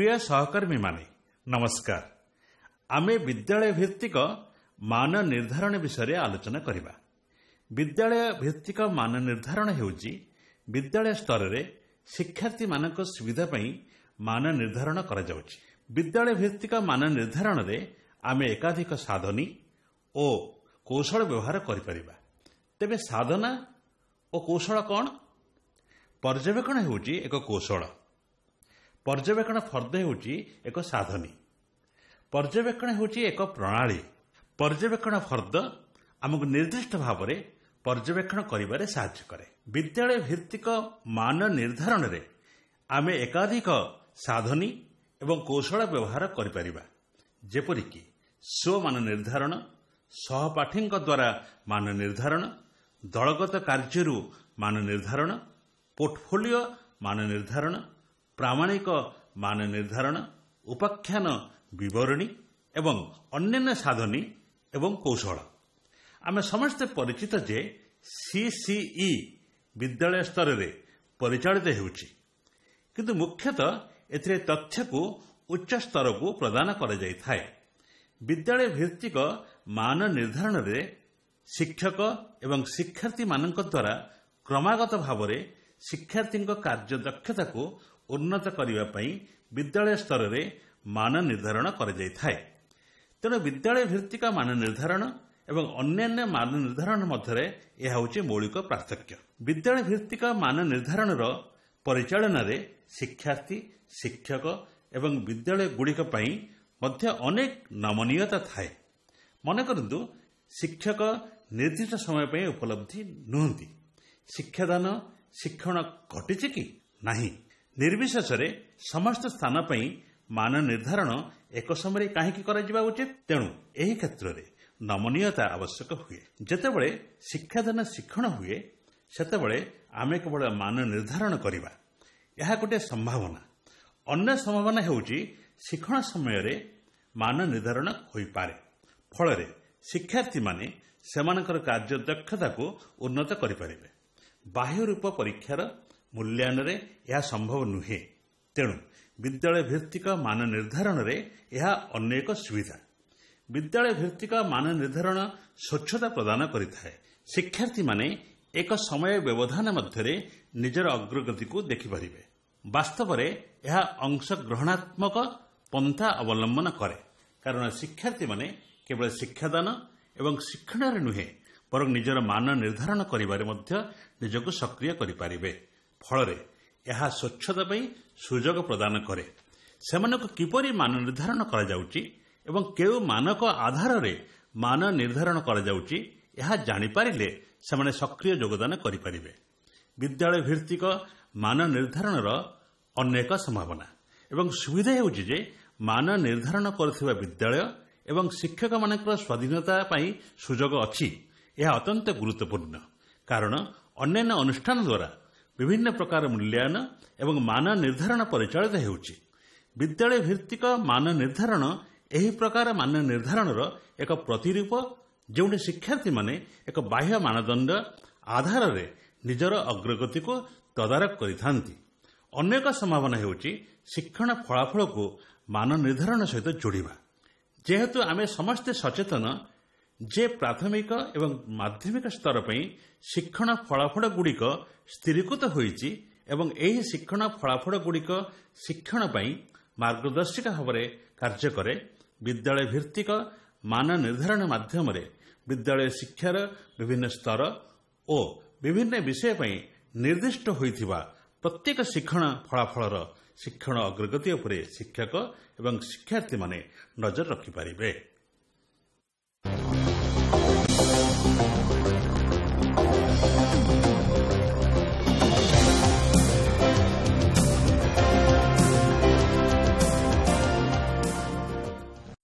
ପ୍ରିୟ ସହକର୍ମୀମାନେ ନମସ୍କାର। ଆମେ ବିଦ୍ୟାଳୟ ଭିତ୍ତିକ ମାନ ନିର୍ଦ୍ଧାରଣ ବିଷୟରେ ଆଲୋଚନା କରିବା। ବିଦ୍ୟାଳୟ ଭିତ୍ତିକ ମାନ ନିର୍ଦ୍ଧାରଣ ହେଉଛି ବିଦ୍ୟାଳୟ ସ୍ତରରେ ଶିକ୍ଷାର୍ଥୀମାନଙ୍କ ସୁବିଧା ପାଇଁ ମାନ ନିର୍ଦ୍ଧାରଣ କରାଯାଉଛି। ବିଦ୍ୟାଳୟ ଭିତ୍ତିକ ମାନ ନିର୍ଦ୍ଧାରଣରେ ଆମେ ଏକାଧିକ ସାଧନୀ ଓ କୌଶଳ ବ୍ୟବହାର କରିପାରିବା। ତେବେ ସାଧନା ଓ କୌଶଳ କ'ଣ? ପର୍ଯ୍ୟବେକ୍ଷଣ ହେଉଛି ଏକ କୌଶଳ। ପର୍ଯ୍ୟବେକ୍ଷଣ ଫର୍ଦ୍ଦ ହେଉଛି ଏକ ସାଧନୀ। ପର୍ଯ୍ୟବେକ୍ଷଣ ହେଉଛି ଏକ ପ୍ରଣାଳୀ। ପର୍ଯ୍ୟବେକ୍ଷଣ ଫର୍ଦ୍ଦ ଆମକୁ ନିର୍ଦ୍ଦିଷ୍ଟ ଭାବରେ ପର୍ଯ୍ୟବେକ୍ଷଣ କରିବାରେ ସାହାଯ୍ୟ କରେ। ବିଦ୍ୟାଳୟ ଭିତ୍ତିକ ମାନ ନିର୍ଦ୍ଧାରଣରେ ଆମେ ଏକାଧିକ ସାଧନୀ ଏବଂ କୌଶଳ ବ୍ୟବହାର କରିପାରିବା। ଯେପରିକି ସ୍ୱମାନ ନିର୍ଦ୍ଧାରଣ ସହପାଠୀଙ୍କ ଦ୍ୱାରା ମାନ ନିର୍ଦ୍ଧାରଣ ଦଳଗତ କାର୍ଯ୍ୟରୁ ମାନ ନିର୍ଦ୍ଧାରଣ ପୋର୍ଟଫୋଲିଓ ମାନ ନିର୍ଦ୍ଧାରଣ ପ୍ରାମାଣିକ ମାନ ନିର୍ଦ୍ଧାରଣ ଉପାଖ୍ୟାନ ବିବରଣୀ ଏବଂ ଅନ୍ୟାନ୍ୟ ସାଧନୀ ଏବଂ କୌଶଳ। ଆମେ ସମସ୍ତେ ପରିଚିତ ଯେ ସିସିଇ ବିଦ୍ୟାଳୟ ସ୍ତରରେ ପରିଚାଳିତ ହେଉଛି। କିନ୍ତୁ ମୁଖ୍ୟତଃ ଏଥିରେ ତଥ୍ୟକୁ ଉଚ୍ଚ ସ୍ତରକୁ ପ୍ରଦାନ କରାଯାଇଥାଏ। ବିଦ୍ୟାଳୟ ଭିତ୍ତିକ ମାନ ନିର୍ଦ୍ଧାରଣରେ ଶିକ୍ଷକ ଏବଂ ଶିକ୍ଷାର୍ଥୀମାନଙ୍କ ଦ୍ୱାରା କ୍ରମାଗତ ଭାବରେ ଶିକ୍ଷାର୍ଥୀଙ୍କ କାର୍ଯ୍ୟଦକ୍ଷତାକୁ ଉନ୍ନତ କରିବା ପାଇଁ ବିଦ୍ୟାଳୟ ସ୍ତରରେ ମାନ ନିର୍ଦ୍ଧାରଣ କରାଯାଇଥାଏ। ତେଣୁ ବିଦ୍ୟାଳୟ ଭିତ୍ତିକ ମାନ ନିର୍ଦ୍ଧାରଣ ଏବଂ ଅନ୍ୟାନ୍ୟ ମାନ ନିର୍ଦ୍ଧାରଣ ମଧ୍ୟରେ ଏହା ହେଉଛି ମୌଳିକ ପାର୍ଥକ୍ୟ। ବିଦ୍ୟାଳୟ ଭିତ୍ତିକ ମାନ ନିର୍ଦ୍ଧାରଣର ପରିଚାଳନାରେ ଶିକ୍ଷାର୍ଥୀ ଶିକ୍ଷକ ଏବଂ ବିଦ୍ୟାଳୟଗୁଡ଼ିକ ପାଇଁ ମଧ୍ୟ ଅନେକ ନମନୀୟତା ଥାଏ। ମନେ କରନ୍ତୁ ଶିକ୍ଷକ ନିର୍ଦ୍ଦିଷ୍ଟ ସମୟ ପାଇଁ ଉପଲବ୍ଧି ନୁହନ୍ତି। ଶିକ୍ଷାଦାନ ଶିକ୍ଷଣ ଘଟିଛି କି ନାହିଁ? ନିର୍ବିଶେଷରେ ସମସ୍ତ ସ୍ଥାନ ପାଇଁ ମାନ ନିର୍ଦ୍ଧାରଣ ଏକ ସମୟରେ କାହିଁକି କରାଯିବା ଉଚିତ? ତେଣୁ ଏହି କ୍ଷେତ୍ରରେ ନମନୀୟତା ଆବଶ୍ୟକ ହୁଏ। ଯେତେବେଳେ ଶିକ୍ଷାଦାନ ଶିକ୍ଷଣ ହୁଏ ସେତେବେଳେ ଆମେ କେବଳ ମାନ ନିର୍ଦ୍ଧାରଣ କରିବା। ଏହା ଗୋଟିଏ ସମ୍ଭାବନା। ଅନ୍ୟ ସମ୍ଭାବନା ହେଉଛି ଶିକ୍ଷଣ ସମୟରେ ମାନ ନିର୍ଦ୍ଧାରଣ ହୋଇପାରେ। ଫଳରେ ଶିକ୍ଷାର୍ଥୀମାନେ ସେମାନଙ୍କର କାର୍ଯ୍ୟଦକ୍ଷତାକୁ ଉନ୍ନତ କରିପାରିବେ। ବାହ୍ୟ ରୂପ ପରୀକ୍ଷାର ମୂଲ୍ୟାୟନରେ ଏହା ସମ୍ଭବ ନୁହେଁ। ତେଣୁ ବିଦ୍ୟାଳୟ ଭିତ୍ତିକ ମାନ ନିର୍ଦ୍ଧାରଣରେ ଏହା ଅନ୍ୟ ଏକ ସୁବିଧା। ବିଦ୍ୟାଳୟ ଭିତ୍ତିକ ମାନ ନିର୍ଦ୍ଧାରଣ ସ୍ୱଚ୍ଛତା ପ୍ରଦାନ କରିଥାଏ। ଶିକ୍ଷାର୍ଥୀମାନେ ଏକ ସମୟ ବ୍ୟବଧାନ ମଧ୍ୟରେ ନିଜର ଅଗ୍ରଗତିକୁ ଦେଖିପାରିବେ। ବାସ୍ତବରେ ଏହା ଅଂଶଗ୍ରହଣାତ୍ମକ ପନ୍ଥା ଅବଲମ୍ବନ କରେ। କାରଣ ଶିକ୍ଷାର୍ଥୀମାନେ କେବଳ ଶିକ୍ଷାଦାନ ଏବଂ ଶିକ୍ଷଣରେ ନୁହେଁ ବରଂ ନିଜର ମାନ ନିର୍ଦ୍ଧାରଣ କରିବାରେ ମଧ୍ୟ ନିଜକୁ ସକ୍ରିୟ କରିପାରିବେ। ଫଳରେ ଏହା ସ୍ୱଚ୍ଛତା ପାଇଁ ସୁଯୋଗ ପ୍ରଦାନ କରେ। ସେମାନଙ୍କୁ କିପରି ମାନ ନିର୍ଦ୍ଧାରଣ କରାଯାଉଛି ଏବଂ କେଉଁ ମାନକ ଆଧାରରେ ମାନ ନିର୍ଦ୍ଧାରଣ କରାଯାଉଛି ଏହା ଜାଣିପାରିଲେ ସେମାନେ ସକ୍ରିୟ ଯୋଗଦାନ କରିପାରିବେ। ବିଦ୍ୟାଳୟ ଭିତ୍ତିକ ମାନ ନିର୍ଦ୍ଧାରଣର ଅନେକ ସମ୍ଭାବନା ଏବଂ ସୁବିଧା ହେଉଛି ଯେ ମାନ ନିର୍ଦ୍ଧାରଣ କରୁଥିବା ବିଦ୍ୟାଳୟ ଏବଂ ଶିକ୍ଷକମାନଙ୍କର ସ୍ୱାଧୀନତା ପାଇଁ ସୁଯୋଗ ଅଛି ଏହା ଅତ୍ୟନ୍ତ ଗୁରୁତ୍ୱପୂର୍ଣ୍ଣ। କାରଣ ଅନ୍ୟାନ୍ୟ ଅନୁଷ୍ଠାନ ଦ୍ୱାରା ବିଭିନ୍ନ ପ୍ରକାର ମୂଲ୍ୟାୟନ ଏବଂ ମାନ ନିର୍ଦ୍ଧାରଣ ପରିଚାଳିତ ହେଉଛି। ବିଦ୍ୟାଳୟ ଭିତ୍ତିକ ମାନ ନିର୍ଦ୍ଧାରଣ ଏହି ପ୍ରକାର ମାନ ନିର୍ଦ୍ଧାରଣର ଏକ ପ୍ରତିରୂପ ଯେଉଁଠି ଶିକ୍ଷାର୍ଥୀମାନେ ଏକ ବାହ୍ୟ ମାନଦଣ୍ଡ ଆଧାରରେ ନିଜର ଅଗ୍ରଗତିକୁ ତଦାରଖ କରିଥାନ୍ତି। ଅନେକ ସମ୍ଭାବନା ହେଉଛି ଶିକ୍ଷଣ ଫଳାଫଳକୁ ମାନ ନିର୍ଦ୍ଧାରଣ ସହିତ ଯୋଡ଼ିବା। ଯେହେତୁ ଆମେ ସମସ୍ତେ ସଚେତନ ଯେ ପ୍ରାଥମିକ ଏବଂ ମାଧ୍ୟମିକ ସ୍ତର ପାଇଁ ଶିକ୍ଷଣ ଫଳାଫଳଗୁଡ଼ିକ ସ୍ଥିରୀକୃତ ହୋଇଛି ଏବଂ ଏହି ଶିକ୍ଷଣ ଫଳାଫଳଗୁଡ଼ିକ ଶିକ୍ଷଣ ପାଇଁ ମାର୍ଗଦର୍ଶିକା ଭାବରେ କାର୍ଯ୍ୟ କରେ ବିଦ୍ୟାଳୟ ଭିତ୍ତିକ ମାନ ନିର୍ଦ୍ଧାରଣ ମାଧ୍ୟମରେ ବିଦ୍ୟାଳୟ ଶିକ୍ଷାର ବିଭିନ୍ନ ସ୍ତର ଓ ବିଭିନ୍ନ ବିଷୟ ପାଇଁ ନିର୍ଦ୍ଦିଷ୍ଟ ହୋଇଥିବା ପ୍ରତ୍ୟେକ ଶିକ୍ଷଣ ଫଳାଫଳର ଶିକ୍ଷଣ ଅଗ୍ରଗତି ଉପରେ ଶିକ୍ଷକ ଏବଂ ଶିକ୍ଷାର୍ଥୀମାନେ ନଜର ରଖିପାରିବେ।